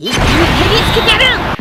一気に蹴りつけてやる。